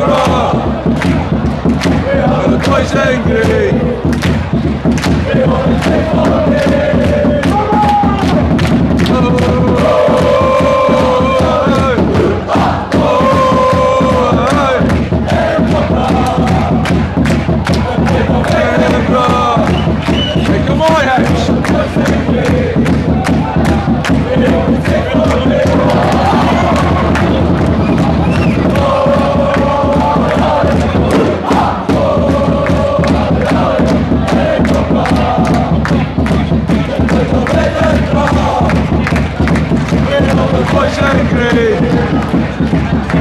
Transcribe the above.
are the Toys Angry! parade.